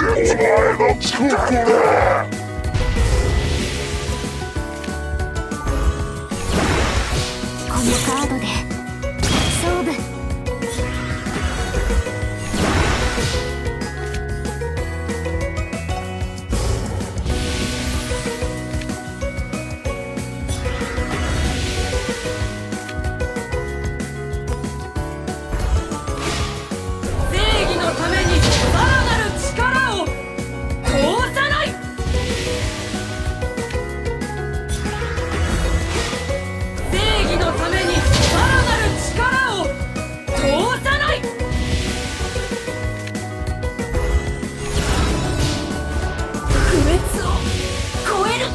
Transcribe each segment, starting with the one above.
前の力このカードで。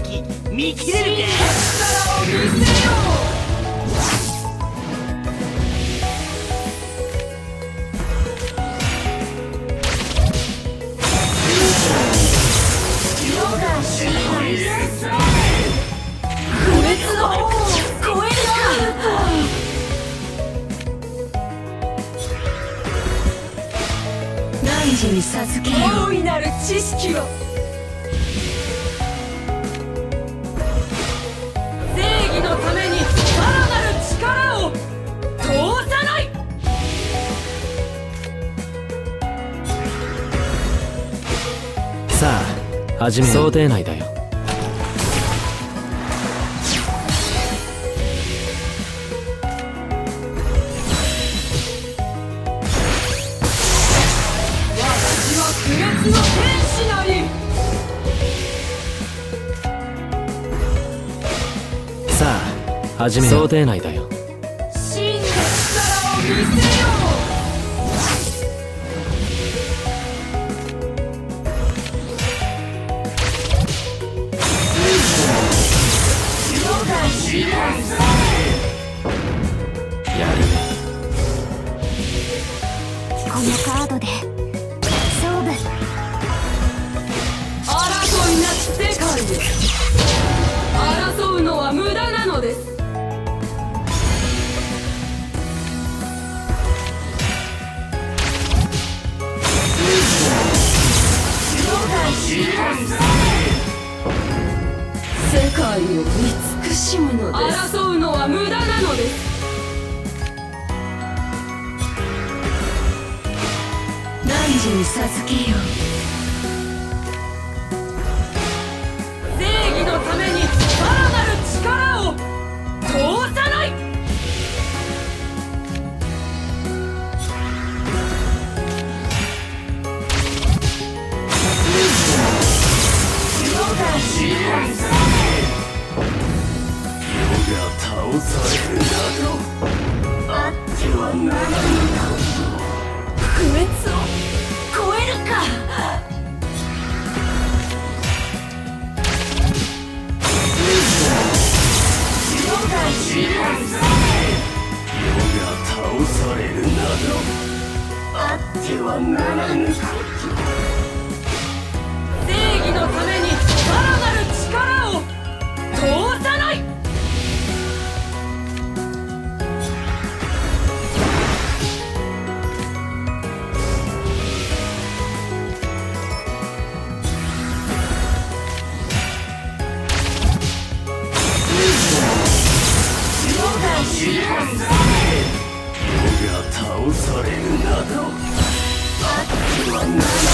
この動き見切れるか？力を見せよう不滅の王を超えるか汝に授けよ大いなる知識を始め想定内だよ。さあ始め想定内だよこのカードで。勝負。争いなき世界で争うのは無駄なのです。世界を見尽くしむのです。争うのは無駄なのですに授けよ正義のためにさらなる力を通さない。倒されるなどあってはならぬ不滅を義のためにさらなる力を通さない倒されるなど。俺は何だ